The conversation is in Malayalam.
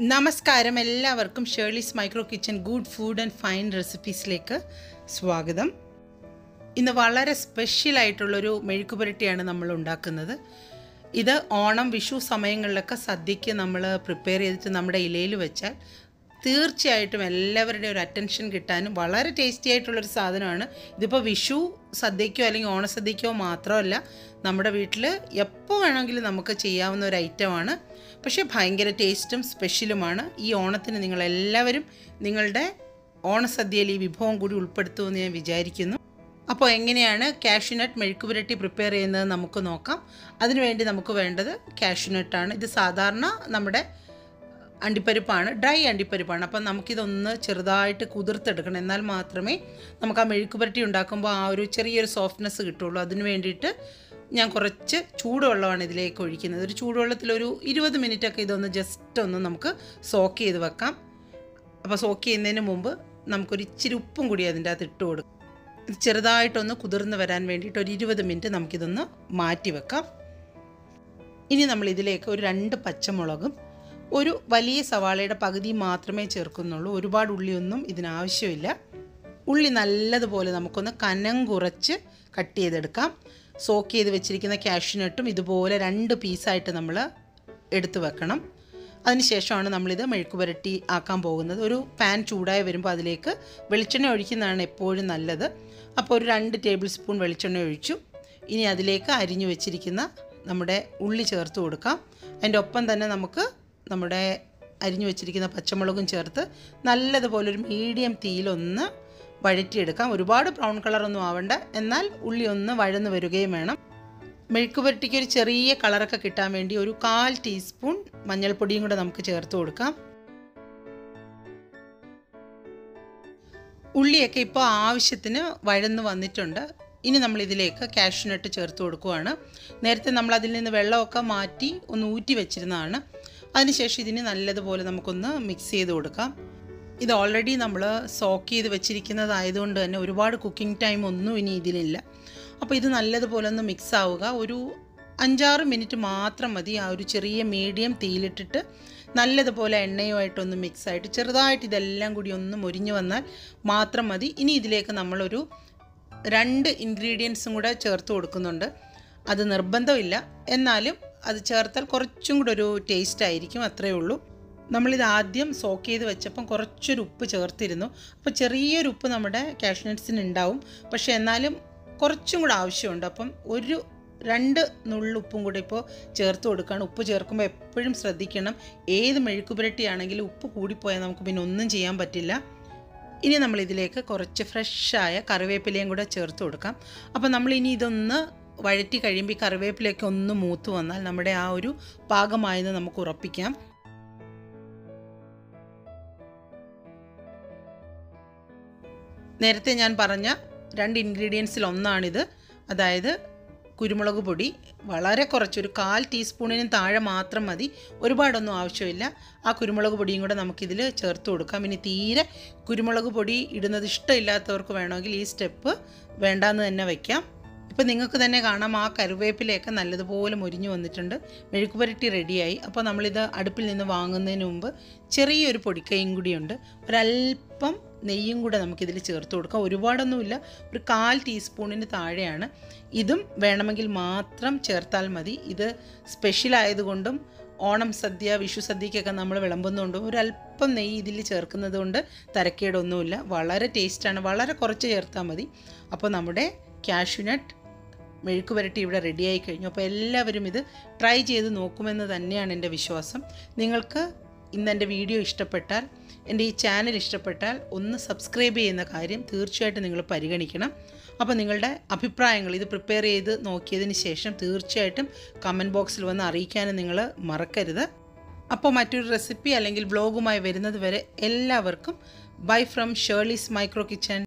നമസ്കാരം. എല്ലാവർക്കും Shirley's micro kitchen good food and fine റെസിപ്പീസിലേക്ക് സ്വാഗതം. ഇന്ന് വളരെ സ്പെഷ്യൽ ആയിട്ടുള്ളൊരു മെഴുക്കുപുരട്ടിയാണ് നമ്മൾ ഉണ്ടാക്കുന്നത്. ഇത് ഓണം വിഷു സമയങ്ങളിലൊക്കെ സദ്യയ്ക്ക് നമ്മൾ പ്രിപ്പയർ ചെയ്തിട്ട് നമ്മുടെ ഇലയിൽ വെച്ചാൽ തീർച്ചയായിട്ടും എല്ലാവരുടെയും ഒരു അറ്റൻഷൻ കിട്ടാനും വളരെ ടേസ്റ്റി ആയിട്ടുള്ളൊരു സാധനമാണ്. ഇതിപ്പോൾ വിഷു സദ്യക്കോ അല്ലെങ്കിൽ ഓണസദ്യക്കോ മാത്രമല്ല നമ്മുടെ വീട്ടിൽ എപ്പോൾ വേണമെങ്കിലും നമുക്ക് ചെയ്യാവുന്ന ഒരു ഐറ്റമാണ് പക്ഷേ ഭയങ്കര ടേസ്റ്റും സ്പെഷ്യലുമാണ് ഈ ഓണത്തിന് നിങ്ങളെല്ലാവരും നിങ്ങളുടെ ഓണസദ്യയിൽ ഈ വിഭവം കൂടി ഉൾപ്പെടുത്തുമെന്ന് ഞാൻ വിചാരിക്കുന്നു. അപ്പോൾ എങ്ങനെയാണ് കാഷ്യൂനട്ട് മെഴുക്കുപുരട്ടി പ്രിപ്പയർ ചെയ്യുന്നത് നമുക്ക് നോക്കാം. അതിനുവേണ്ടി നമുക്ക് വേണ്ടത് കാഷ്യൂനട്ടാണ് ഇത് സാധാരണ നമ്മുടെ അണ്ടിപ്പരിപ്പാണ് ഡ്രൈ അണ്ടിപ്പരിപ്പാണ്. അപ്പം നമുക്കിതൊന്ന് ചെറുതായിട്ട് കുതിർത്തെടുക്കണം. എന്നാൽ മാത്രമേ നമുക്ക് ആ മെഴുക്ക് പുരട്ടി ഉണ്ടാക്കുമ്പോൾ ആ ഒരു ചെറിയൊരു സോഫ്റ്റ്നെസ് കിട്ടുള്ളൂ അതിന് വേണ്ടിയിട്ട് ഞാൻ കുറച്ച് ചൂടുവെള്ളമാണ് ഇതിലേക്ക് ഒഴിക്കുന്നത്. ഒരു ചൂടുവെള്ളത്തിലൊരു ഇരുപത് മിനിറ്റൊക്കെ ഇതൊന്ന് ജസ്റ്റ് ഒന്ന് നമുക്ക് സോക്ക് ചെയ്ത് വെക്കാം. അപ്പോൾ സോക്ക് ചെയ്യുന്നതിന് മുമ്പ് നമുക്കൊരു ഇച്ചിരി ഉപ്പും കൂടി അതിന്റെ അകത്ത് ഇട്ട് കൊടുക്കും. ചെറുതായിട്ടൊന്ന് കുതിർന്ന് വരാൻ വേണ്ടിയിട്ട് ഒരു ഇരുപത് മിനിറ്റ് നമുക്കിതൊന്ന് മാറ്റി വെക്കാം. ഇനി നമ്മൾ ഇതിലേക്ക് ഒരു രണ്ട് പച്ചമുളകും ഒരു വലിയ സവാളയുടെ പകുതി മാത്രമേ ചേർക്കുന്നുള്ളൂ. ഒരുപാട് ഉള്ളിയൊന്നും ഇതിനാവശ്യമില്ല. ഉള്ളി നല്ലതുപോലെ നമുക്കൊന്ന് കനം കുറച്ച് കട്ട് ചെയ്തെടുക്കാം. സോക്ക് ചെയ്ത് വെച്ചിരിക്കുന്ന കാഷ്യൂനട്ടും ഇതുപോലെ രണ്ട് പീസായിട്ട് നമ്മൾ എടുത്തു വെക്കണം. അതിനുശേഷമാണ് നമ്മളിത് മെഴുക്ക് പുരട്ടി ആക്കാൻ പോകുന്നത്. ഒരു പാൻ ചൂടായി വരുമ്പോൾ അതിലേക്ക് വെളിച്ചെണ്ണ ഒഴിക്കുന്നതാണ് എപ്പോഴും നല്ലത്. അപ്പോൾ ഒരു രണ്ട് ടേബിൾ സ്പൂൺ വെളിച്ചെണ്ണ ഒഴിച്ചു. ഇനി അതിലേക്ക് അരിഞ്ഞു വെച്ചിരിക്കുന്ന നമ്മുടെ ഉള്ളി ചേർത്ത് കൊടുക്കാം. അതിന്റെ ഒപ്പം തന്നെ നമുക്ക് നമ്മുടെ അരിഞ്ഞു വെച്ചിരിക്കുന്ന പച്ചമുളകും ചേർത്ത് നല്ലതുപോലെ ഒരു മീഡിയം തീയിലൊന്ന് വഴറ്റിയെടുക്കാം. ഒരുപാട് ബ്രൗൺ കളറൊന്നും ആവണ്ട. എന്നാൽ ഉള്ളി ഒന്ന് വഴന്ന് വരികയും വേണം. മെഴുക്ക് പുരട്ടിക്ക് ഒരു ചെറിയ കളറൊക്കെ കിട്ടാൻ വേണ്ടി ഒരു കാൽ ടീസ്പൂൺ മഞ്ഞൾപ്പൊടിയും കൂടെ നമുക്ക് ചേർത്ത് കൊടുക്കാം. ഉള്ളിയൊക്കെ ഇപ്പോൾ ആവശ്യത്തിന് വഴന്ന് വന്നിട്ടുണ്ട്. ഇനി നമ്മൾ ഇതിലേക്ക് കാഷ്യൂനട്ട് ചേർത്ത് കൊടുക്കുവാണ്. നേരത്തെ നമ്മൾ അതിൽ നിന്ന് വെള്ളമൊക്കെ മാറ്റി ഒന്ന് ഊറ്റി വെച്ചിരുന്നതാണ്. അതിനുശേഷം ഇതിന് നല്ലതുപോലെ നമുക്കൊന്ന് മിക്സ് ചെയ്ത് കൊടുക്കാം. ഇത് ഓൾറെഡി നമ്മൾ സോക്ക് ചെയ്ത് വെച്ചിരിക്കുന്നതായതുകൊണ്ട് തന്നെ ഒരുപാട് കുക്കിംഗ് ടൈം ഒന്നും ഇനി ഇതിലില്ല. അപ്പോൾ ഇത് നല്ലതുപോലെ ഒന്ന് മിക്സ് ആവുക. ഒരു അഞ്ചാറ് മിനിറ്റ് മാത്രം മതി. ആ ഒരു ചെറിയ മീഡിയം തീയിലിട്ടിട്ട് നല്ലതുപോലെ എണ്ണയുമായിട്ടൊന്ന് മിക്സ് ആയിട്ട് ചെറുതായിട്ട് ഇതെല്ലാം കൂടി ഒന്ന് മുരിഞ്ഞു വന്നാൽ മാത്രം മതി. ഇനി ഇതിലേക്ക് നമ്മളൊരു രണ്ട് ഇൻഗ്രീഡിയൻസും കൂടെ ചേർത്ത് കൊടുക്കുന്നുണ്ട്. അത് നിർബന്ധമില്ല. എന്നാലും അത് ചേർത്താൽ കുറച്ചും കൂടെ ഒരു ടേസ്റ്റ് ആയിരിക്കും അത്രയേ ഉള്ളൂ. നമ്മളിത് ആദ്യം സോക്ക് ചെയ്ത് വെച്ചപ്പം കുറച്ചൊരു ഉപ്പ് ചേർത്തിരുന്നു. അപ്പോൾ ചെറിയൊരു ഉപ്പ് നമ്മുടെ കാഷ്നട്ട്സിന് ഉണ്ടാവും. പക്ഷേ എന്നാലും കുറച്ചും കൂടെ ആവശ്യമുണ്ട്. അപ്പം ഒരു രണ്ട് നുള്ളുപ്പും കൂടെ ഇപ്പോൾ ചേർത്ത് കൊടുക്കുകയാണ് ഉപ്പ് ചേർക്കുമ്പോൾ എപ്പോഴും ശ്രദ്ധിക്കണം. ഏത് മെഴുക്കുപുരട്ടിയാണെങ്കിലും ഉപ്പ് കൂടിപ്പോയാൽ നമുക്ക് പിന്നെ ഒന്നും ചെയ്യാൻ പറ്റില്ല. ഇനി നമ്മളിതിലേക്ക് കുറച്ച് ഫ്രഷായ കറിവേപ്പിലയും കൂടെ ചേർത്ത് കൊടുക്കാം. അപ്പോൾ നമ്മളിനി ഇതൊന്ന് വഴറ്റി കഴിയുമ്പോൾ ഈ കറിവേപ്പിലയൊക്കെ ഒന്ന് മൂത്ത് വന്നാൽ നമ്മുടെ ആ ഒരു പാകമായെന്ന് നമുക്ക് ഉറപ്പിക്കാം. നേരത്തെ ഞാൻ പറഞ്ഞ രണ്ട് ഇൻഗ്രീഡിയൻസിൽ ഒന്നാണിത്. അതായത് കുരുമുളക് പൊടി. വളരെ കുറച്ച് ഒരു കാൽ ടീസ്പൂണിന് താഴെ മാത്രം മതി. ഒരുപാടൊന്നും ആവശ്യമില്ല. ആ കുരുമുളക് പൊടിയും കൂടെ നമുക്കിതിൽ ചേർത്ത് കൊടുക്കാം. ഇനി തീരെ കുരുമുളക് പൊടി ഇടുന്നത് ഇഷ്ടമില്ലാത്തവർക്ക് വേണമെങ്കിൽ ഈ സ്റ്റെപ്പ് വേണ്ടാന്ന് തന്നെ വയ്ക്കാം ഇപ്പോൾ നിങ്ങൾക്ക് തന്നെ കാണാം ആ കരുവേപ്പിലയൊക്കെ നല്ലതുപോലെ മുരിഞ്ഞു വന്നിട്ടുണ്ട്. മെഴുക്കുപുരട്ടി റെഡിയായി. അപ്പോൾ നമ്മളിത് അടുപ്പിൽ നിന്ന് വാങ്ങുന്നതിന് മുമ്പ് ചെറിയൊരു പൊടിക്കൈയും കൂടിയുണ്ട്. ഒരല്പം നെയ്യും കൂടെ നമുക്കിതിൽ ചേർത്ത് കൊടുക്കാം. ഒരുപാടൊന്നുമില്ല. ഒരു കാൽ ടീസ്പൂണിന് താഴെയാണ്. ഇതും വേണമെങ്കിൽ മാത്രം ചേർത്താൽ മതി. ഇത് സ്പെഷ്യൽ ആയതുകൊണ്ടും ഓണം സദ്യ വിഷു സദ്യക്കൊക്കെ നമ്മൾ വിളമ്പുന്നതുകൊണ്ടും ഒരല്പം നെയ്യ് ഇതിൽ ചേർക്കുന്നത് കൊണ്ട് തരക്കേടൊന്നുമില്ല. വളരെ ടേസ്റ്റാണ് വളരെ കുറച്ച് ചേർത്താൽ മതി. അപ്പോൾ നമ്മുടെ കാഷ്യൂനട്ട് മെഴുക്ക് പുരട്ടി ഇവിടെ റെഡിയായി കഴിഞ്ഞു. അപ്പോൾ എല്ലാവരും ഇത് ട്രൈ ചെയ്ത് നോക്കുമെന്ന് തന്നെയാണ് എന്റെ വിശ്വാസം. നിങ്ങൾക്ക് ഇന്ന് എന്റെ വീഡിയോ ഇഷ്ടപ്പെട്ടാൽ എന്റെ ഈ ചാനൽ ഇഷ്ടപ്പെട്ടാൽ ഒന്ന് സബ്സ്ക്രൈബ് ചെയ്യുന്ന കാര്യം തീർച്ചയായിട്ടും നിങ്ങൾ പരിഗണിക്കണം. അപ്പോൾ നിങ്ങളുടെ അഭിപ്രായങ്ങൾ ഇത് പ്രിപ്പയർ ചെയ്ത് നോക്കിയതിന് ശേഷം തീർച്ചയായിട്ടും കമന്റ് ബോക്സിൽ വന്ന് അറിയിക്കാനും നിങ്ങൾ മറക്കരുത്. അപ്പോൾ മറ്റൊരു റെസിപ്പി അല്ലെങ്കിൽ വ്ലോഗുമായി വരുന്നത് വരെ എല്ലാവർക്കും bye from Shirley's micro kitchen